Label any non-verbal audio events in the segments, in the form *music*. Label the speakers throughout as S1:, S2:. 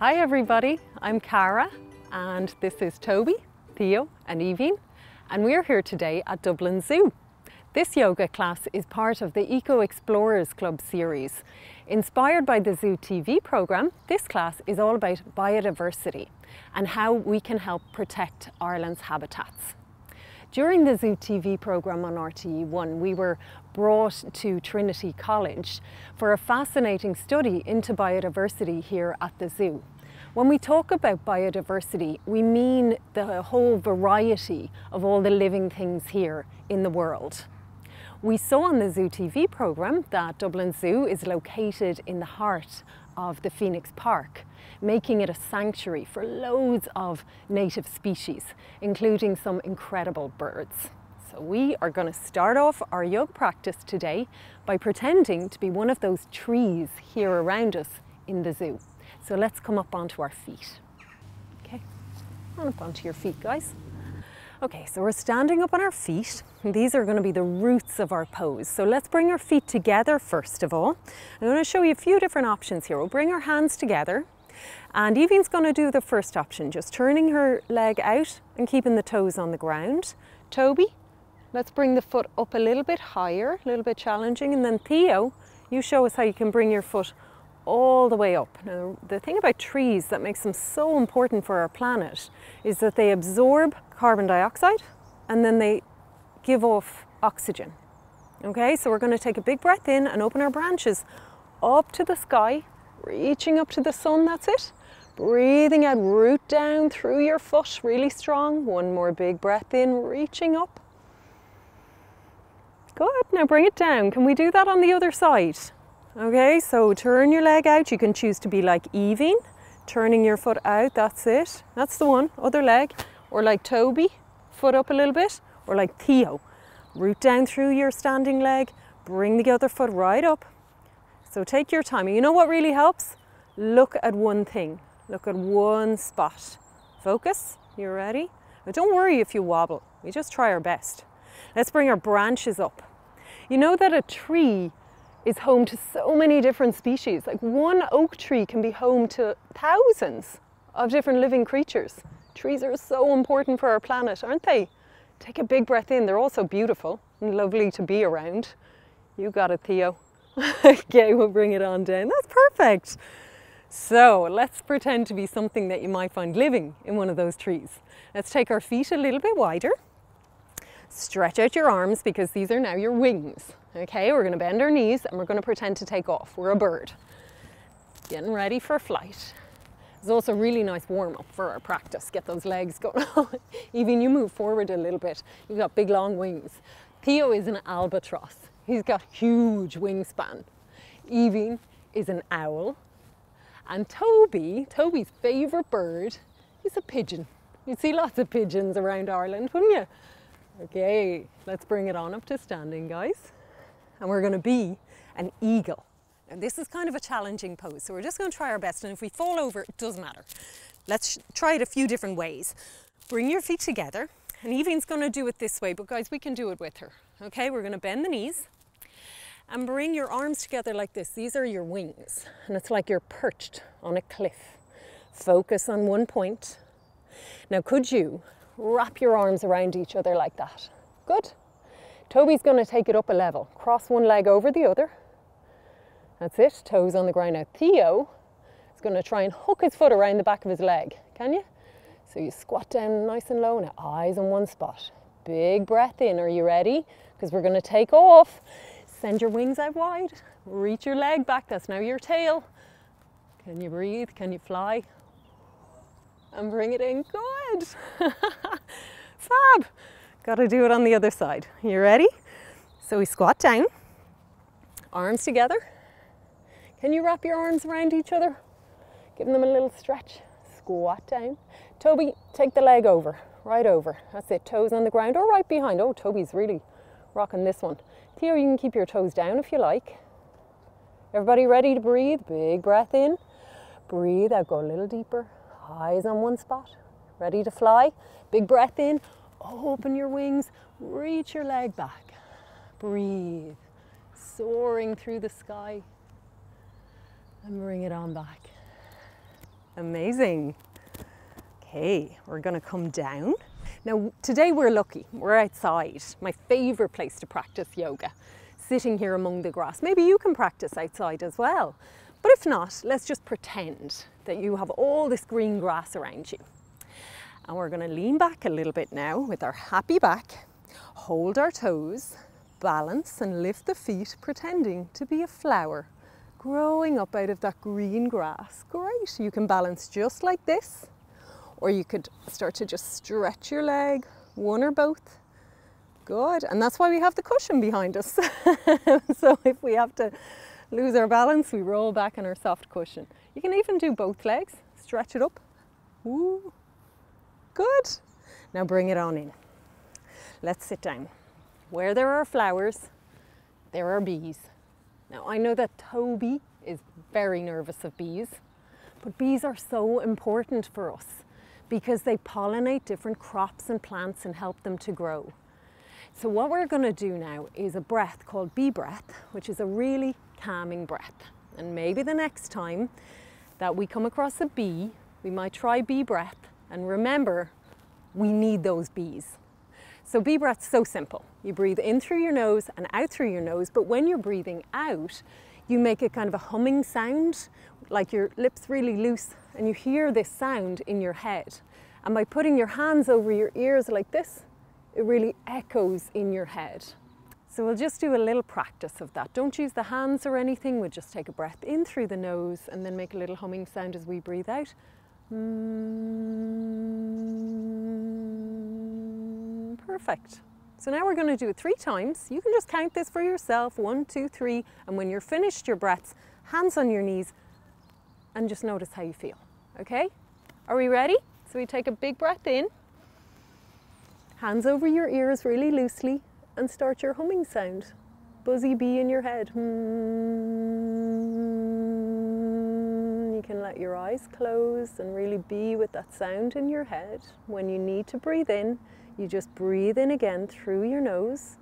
S1: Hi everybody, I'm Caragh and this is Toby, Theo and Evie and we're here today at Dublin Zoo. This yoga class is part of the Eco Explorers Club series. Inspired by the Zoo TV programme, this class is all about biodiversity and how we can help protect Ireland's habitats. During the Zoo TV programme on RTE1, we were brought to Trinity College for a fascinating study into biodiversity here at the zoo. When we talk about biodiversity, we mean the whole variety of all the living things here in the world. We saw on the Zoo TV programme that Dublin Zoo is located in the heart of the Phoenix Park, making it a sanctuary for loads of native species, including some incredible birds. So we are going to start off our yoga practice today by pretending to be one of those trees here around us in the zoo. So let's come up onto our feet. Okay, on up onto your feet, guys. Okay, so we're standing up on our feet. These are going to be the roots of our pose. So let's bring our feet together first of all. I'm going to show you a few different options here. We'll bring our hands together and Evie's going to do the first option, just turning her leg out and keeping the toes on the ground. Toby, let's bring the foot up a little bit higher, a little bit challenging. And then Theo, you show us how you can bring your foot all the way up. Now, the thing about trees that makes them so important for our planet is that they absorb carbon dioxide and then they give off oxygen. Okay, so we're going to take a big breath in and open our branches up to the sky, reaching up to the sun, that's it. Breathing out, root down through your foot, really strong. One more big breath in, reaching up. Good, now bring it down. Can we do that on the other side? Okay, so turn your leg out. You can choose to be like Evie, turning your foot out, that's it. That's the one, other leg or like Toby, foot up a little bit, or like Theo, root down through your standing leg, bring the other foot right up. So take your time. You know what really helps? Look at one thing. Look at one spot. Focus. You ready? But don't worry if you wobble. We just try our best. Let's bring our branches up. You know that a tree is home to so many different species. Like one oak tree can be home to thousands of different living creatures. Trees are so important for our planet, aren't they? Take a big breath in. They're also beautiful and lovely to be around. You got it, Theo. *laughs* okay, we'll bring it on down. That's perfect. So let's pretend to be something that you might find living in one of those trees. Let's take our feet a little bit wider. Stretch out your arms because these are now your wings. Okay, we're going to bend our knees and we're going to pretend to take off. We're a bird. Getting ready for flight. It's also a really nice warm up for our practice. Get those legs going. *laughs* Even you move forward a little bit. You've got big long wings. Theo is an albatross. He's got huge wingspan. Evie is an owl. And Toby, Toby's favourite bird, is a pigeon. You'd see lots of pigeons around Ireland, wouldn't you? Okay, let's bring it on up to standing, guys. And we're going to be an eagle. And this is kind of a challenging pose, so we're just going to try our best. And if we fall over, it doesn't matter. Let's try it a few different ways. Bring your feet together, and Evie's going to do it this way, but guys, we can do it with her. Okay, we're going to bend the knees and bring your arms together like this. These are your wings, and it's like you're perched on a cliff. Focus on one point. Now, could you wrap your arms around each other like that? Good. Toby's going to take it up a level. Cross one leg over the other that's it, toes on the ground. Now Theo is going to try and hook his foot around the back of his leg. Can you? So you squat down nice and low. Now eyes on one spot. Big breath in. Are you ready? Because we're going to take off. Send your wings out wide. Reach your leg back. That's now your tail. Can you breathe? Can you fly? And bring it in. Good. *laughs* Fab. Got to do it on the other side. You ready? So we squat down, arms together, can you wrap your arms around each other? Giving them a little stretch. Squat down. Toby, take the leg over, right over. That's it, toes on the ground or right behind. Oh, Toby's really rocking this one. Theo, you can keep your toes down if you like. Everybody ready to breathe? Big breath in. Breathe out, go a little deeper. Eyes on one spot. Ready to fly? Big breath in. Open your wings. Reach your leg back. Breathe. Soaring through the sky and bring it on back. Amazing. Okay, we're gonna come down. Now, today we're lucky, we're outside. My favorite place to practice yoga, sitting here among the grass. Maybe you can practice outside as well. But if not, let's just pretend that you have all this green grass around you. And we're gonna lean back a little bit now with our happy back, hold our toes, balance and lift the feet, pretending to be a flower growing up out of that green grass. Great, you can balance just like this, or you could start to just stretch your leg, one or both. Good, and that's why we have the cushion behind us. *laughs* so if we have to lose our balance, we roll back on our soft cushion. You can even do both legs, stretch it up. Ooh, good. Now bring it on in. Let's sit down. Where there are flowers, there are bees. Now I know that Toby is very nervous of bees, but bees are so important for us because they pollinate different crops and plants and help them to grow. So what we're going to do now is a breath called bee breath, which is a really calming breath. And maybe the next time that we come across a bee, we might try bee breath. And remember, we need those bees. So bee breath's so simple. You breathe in through your nose and out through your nose, but when you're breathing out, you make a kind of a humming sound, like your lips really loose, and you hear this sound in your head. And by putting your hands over your ears like this, it really echoes in your head. So we'll just do a little practice of that. Don't use the hands or anything, we'll just take a breath in through the nose and then make a little humming sound as we breathe out. Mm, perfect. So now we're going to do it three times. You can just count this for yourself, one, two, three, and when you're finished your breaths, hands on your knees, and just notice how you feel, okay? Are we ready? So we take a big breath in, hands over your ears really loosely, and start your humming sound. Buzzy bee in your head. Hmm. You can let your eyes close and really be with that sound in your head. When you need to breathe in, you just breathe in again through your nose.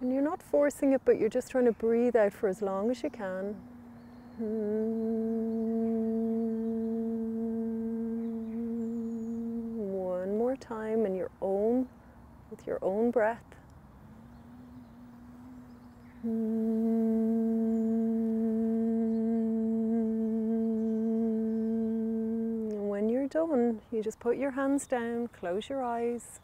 S1: And you're not forcing it, but you're just trying to breathe out for as long as you can. One more time in your own, with your own breath. And when you're done, you just put your hands down, close your eyes.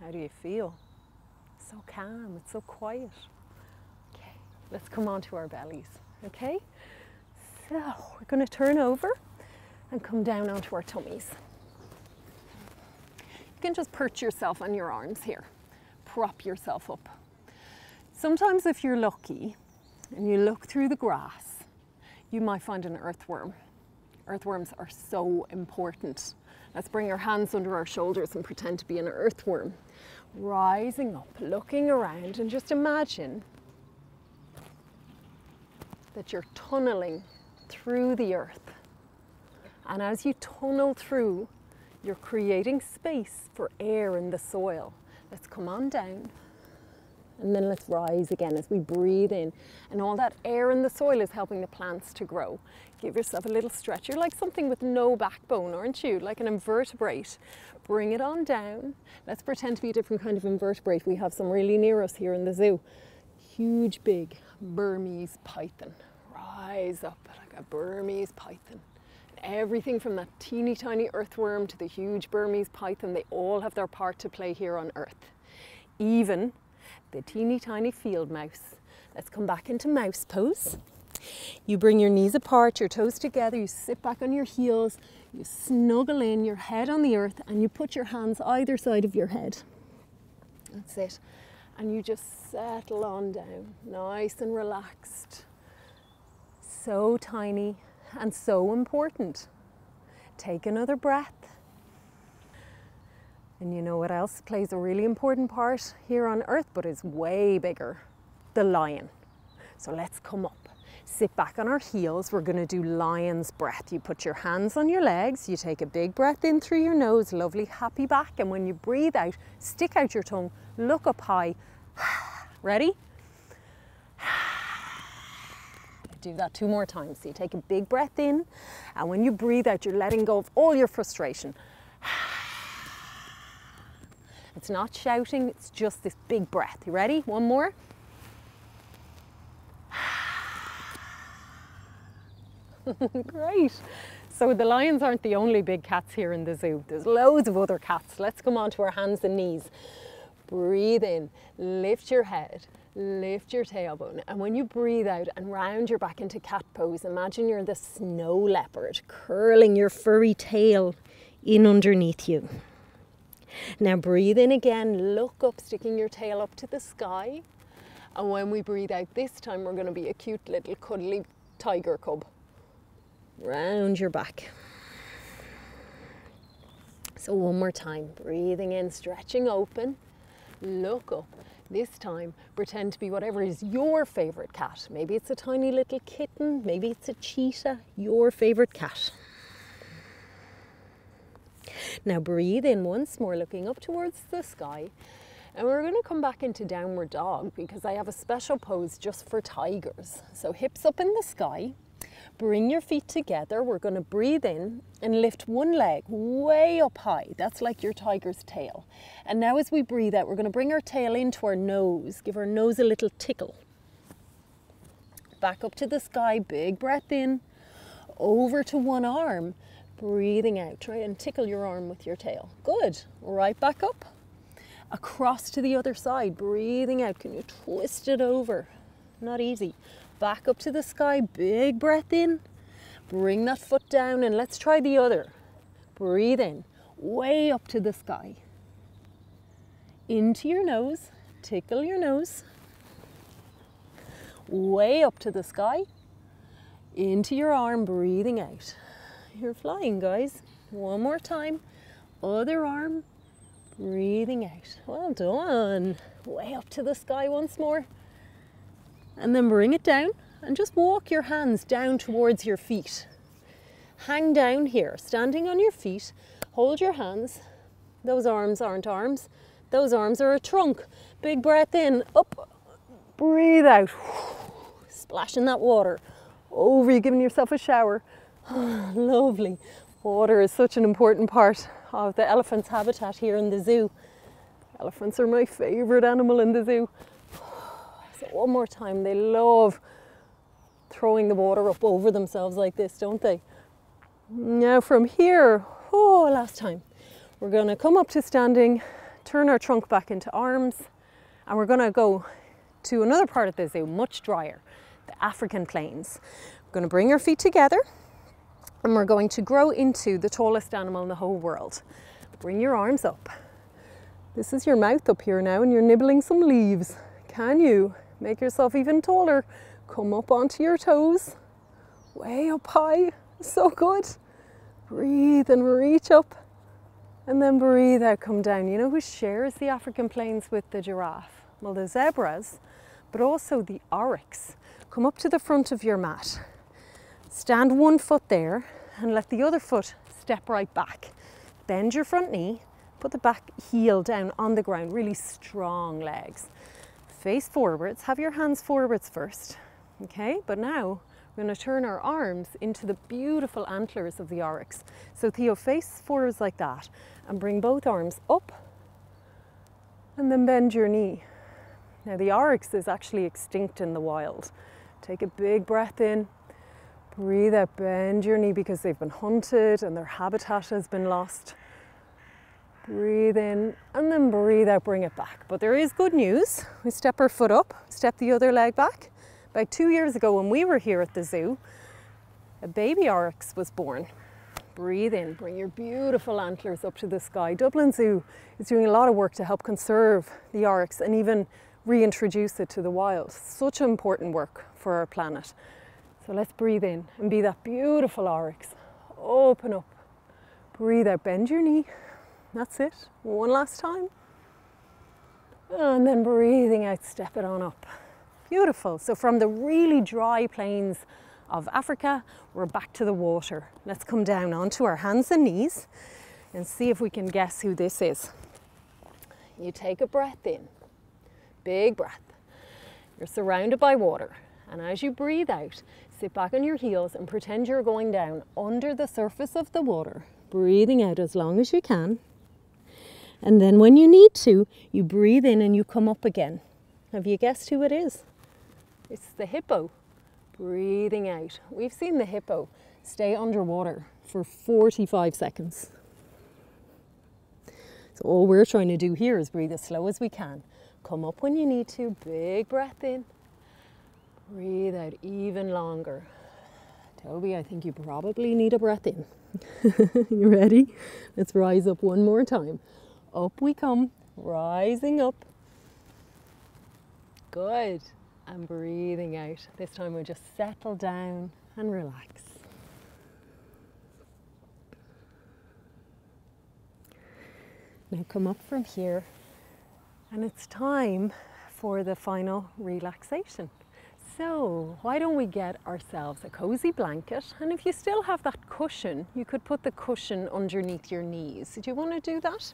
S1: How do you feel? So calm, it's so quiet. Okay, let's come on to our bellies, okay? So we're going to turn over and come down onto our tummies. You can just perch yourself on your arms here, prop yourself up. Sometimes if you're lucky and you look through the grass, you might find an earthworm. Earthworms are so important. Let's bring our hands under our shoulders and pretend to be an earthworm. Rising up, looking around, and just imagine that you're tunneling through the earth. And as you tunnel through, you're creating space for air in the soil. Let's come on down. And then let's rise again as we breathe in. And all that air in the soil is helping the plants to grow. Give yourself a little stretch. You're like something with no backbone, aren't you? Like an invertebrate. Bring it on down. Let's pretend to be a different kind of invertebrate. We have some really near us here in the zoo. Huge, big Burmese python. Rise up like a Burmese python everything from that teeny tiny earthworm to the huge Burmese python, they all have their part to play here on Earth. Even the teeny tiny field mouse. Let's come back into mouse pose. You bring your knees apart, your toes together, you sit back on your heels, you snuggle in, your head on the earth, and you put your hands either side of your head. That's it. And you just settle on down, nice and relaxed. So tiny and so important. Take another breath. And you know what else plays a really important part here on earth, but is way bigger? The lion. So let's come up. Sit back on our heels. We're going to do lion's breath. You put your hands on your legs. You take a big breath in through your nose, lovely happy back. And when you breathe out, stick out your tongue, look up high, *sighs* Ready? Do that two more times. So you take a big breath in, and when you breathe out, you're letting go of all your frustration. *sighs* It's not shouting, it's just this big breath. You ready? One more. *sighs* Great. So the lions aren't the only big cats here in the zoo. There's loads of other cats. Let's come on to our hands and knees. Breathe in, lift your head, lift your tailbone. And when you breathe out and round your back into cat pose, imagine you're the snow leopard, curling your furry tail in underneath you. Now breathe in again, look up, sticking your tail up to the sky. And when we breathe out this time, we're going to be a cute little cuddly tiger cub round your back. So, one more time, breathing in, stretching open, look up. This time, pretend to be whatever is your favorite cat. Maybe it's a tiny little kitten, maybe it's a cheetah, your favorite cat. Now, breathe in once more, looking up towards the sky. And we're going to come back into downward dog because I have a special pose just for tigers. So, hips up in the sky, Bring your feet together. We're going to breathe in and lift one leg way up high. That's like your tiger's tail. And now as we breathe out, we're going to bring our tail into our nose, give our nose a little tickle. Back up to the sky, big breath in, over to one arm, breathing out. Try and tickle your arm with your tail. Good. Right back up. Across to the other side, breathing out. Can you twist it over? Not easy back up to the sky, big breath in. Bring that foot down and let's try the other. Breathe in, way up to the sky. Into your nose, tickle your nose. Way up to the sky. Into your arm, breathing out. You're flying, guys. One more time. Other arm, breathing out. Well done. Way up to the sky once more and then bring it down and just walk your hands down towards your feet. Hang down here, standing on your feet, hold your hands. Those arms aren't arms, those arms are a trunk. Big breath in, up, breathe out. *sighs* Splash in that water. Over, you giving yourself a shower. *sighs* Lovely. Water is such an important part of the elephant's habitat here in the zoo. Elephants are my favourite animal in the zoo. So one more time, they love throwing the water up over themselves like this, don't they? Now from here, oh, last time, we're gonna come up to standing, turn our trunk back into arms, and we're gonna go to another part of the zoo, much drier, the African plains. We're gonna bring our feet together, and we're going to grow into the tallest animal in the whole world. Bring your arms up. This is your mouth up here now, and you're nibbling some leaves. Can you? Make yourself even taller. Come up onto your toes, way up high. So good. Breathe and reach up. And then breathe out, come down. You know who shares the African plains with the giraffe? Well, the zebras, but also the oryx. Come up to the front of your mat. Stand one foot there and let the other foot step right back. Bend your front knee, put the back heel down on the ground, really strong legs face forwards. Have your hands forwards first, okay? But now we're going to turn our arms into the beautiful antlers of the oryx. So Theo, face forwards like that and bring both arms up and then bend your knee. Now the oryx is actually extinct in the wild. Take a big breath in, breathe out, bend your knee because they've been hunted and their habitat has been lost. Breathe in and then breathe out, bring it back. But there is good news. We step our foot up, step the other leg back. About two years ago when we were here at the zoo, a baby oryx was born. Breathe in, bring your beautiful antlers up to the sky. Dublin Zoo is doing a lot of work to help conserve the oryx and even reintroduce it to the wild. Such important work for our planet. So let's breathe in and be that beautiful oryx. Open up, breathe out, bend your knee, that's it. One last time. And then breathing out, step it on up. Beautiful. So from the really dry plains of Africa, we're back to the water. Let's come down onto our hands and knees and see if we can guess who this is. You take a breath in, big breath, You're surrounded by water. And as you breathe out, sit back on your heels and pretend you're going down under the surface of the water, breathing out as long as you can. And then when you need to, you breathe in and you come up again. Have you guessed who it is? It's the hippo. Breathing out. We've seen the hippo stay underwater for 45 seconds. So all we're trying to do here is breathe as slow as we can. Come up when you need to, big breath in. Breathe out even longer. Toby, I think you probably need a breath in. *laughs* you ready? Let's rise up one more time. Up we come, rising up. Good. And breathing out. This time we'll just settle down and relax. Now come up from here and it's time for the final relaxation. So why don't we get ourselves a cozy blanket and if you still have that cushion, you could put the cushion underneath your knees. Do you want to do that?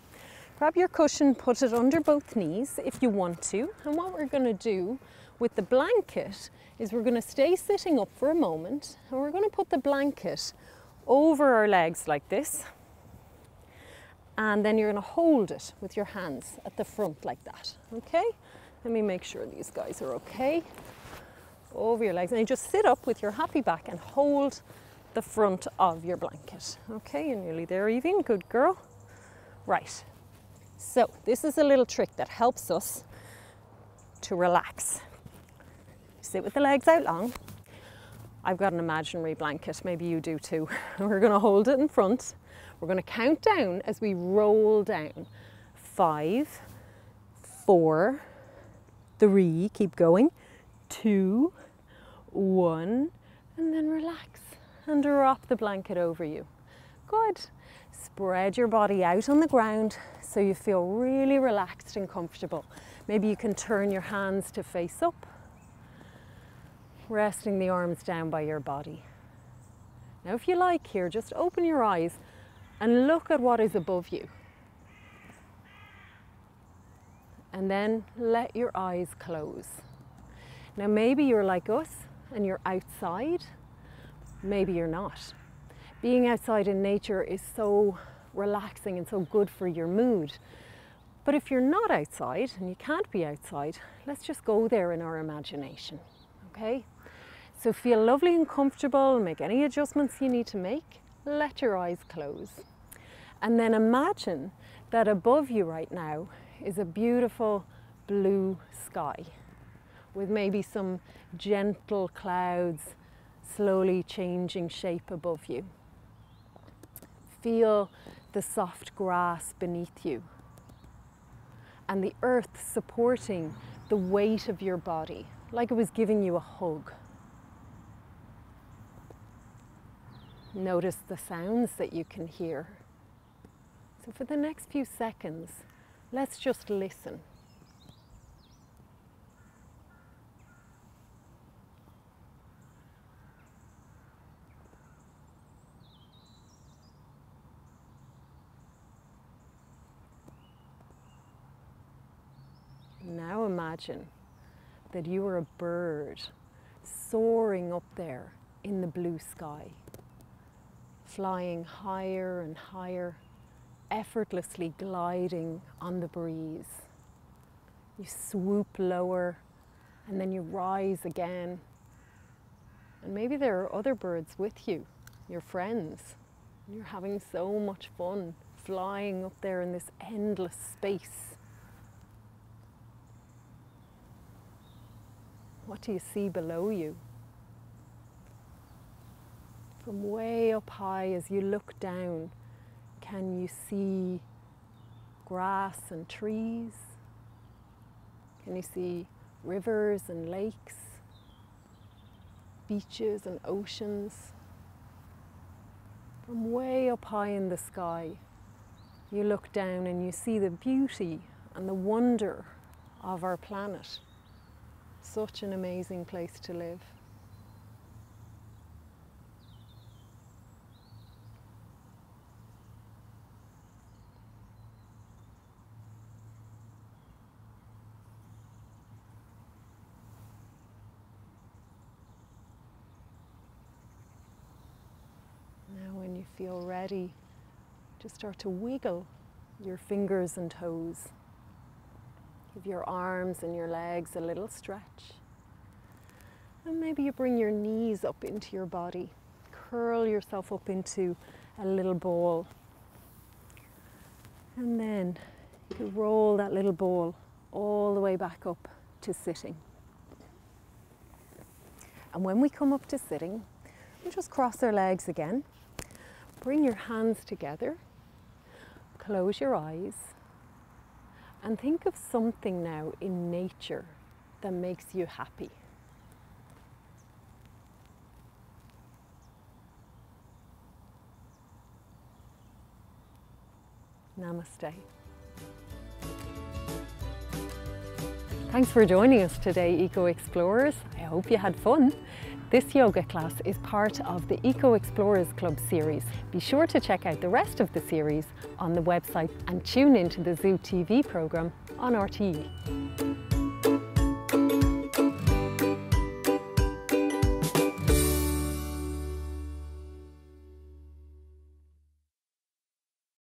S1: Grab your cushion, put it under both knees if you want to. And what we're going to do with the blanket is we're going to stay sitting up for a moment and we're going to put the blanket over our legs like this and then you're going to hold it with your hands at the front like that. Okay? Let me make sure these guys are okay. Over your legs, and you just sit up with your happy back and hold the front of your blanket. Okay, you're nearly there, Evie. Good girl. Right. So this is a little trick that helps us to relax. Sit with the legs out long. I've got an imaginary blanket, maybe you do too. *laughs* We're going to hold it in front we're going to count down as we roll down. Five, four, three, keep going, two, one, and then relax and drop the blanket over you. Good. Spread your body out on the ground so you feel really relaxed and comfortable. Maybe you can turn your hands to face up, resting the arms down by your body. Now if you like here, just open your eyes and look at what is above you. And then let your eyes close. Now, maybe you're like us and you're outside, maybe you're not. Being outside in nature is so relaxing and so good for your mood. But if you're not outside and you can't be outside, let's just go there in our imagination, okay? So feel lovely and comfortable, make any adjustments you need to make, let your eyes close. And then imagine that above you right now is a beautiful blue sky with maybe some gentle clouds slowly changing shape above you. Feel the soft grass beneath you and the earth supporting the weight of your body like it was giving you a hug. Notice the sounds that you can hear so for the next few seconds, let's just listen. Imagine that you are a bird soaring up there in the blue sky, flying higher and higher effortlessly gliding on the breeze. You swoop lower and then you rise again. And maybe there are other birds with you, your friends. You're having so much fun flying up there in this endless space. What do you see below you? From way up high as you look down, can you see grass and trees? Can you see rivers and lakes, beaches and oceans? From way up high in the sky, you look down and you see the beauty and the wonder of our planet. Such an amazing place to live. Now, when you feel ready, just start to wiggle your fingers and toes. Give your arms and your legs a little stretch. And maybe you bring your knees up into your body. Curl yourself up into a little ball. And then you roll that little ball all the way back up to sitting. And when we come up to sitting, we just cross our legs again. Bring your hands together. Close your eyes. And think of something now in nature that makes you happy. Namaste. Thanks for joining us today, Eco Explorers. I hope you had fun. This yoga class is part of the Eco Explorers Club series. Be sure to check out the rest of the series on the website and tune into the Zoo TV programme on RTE.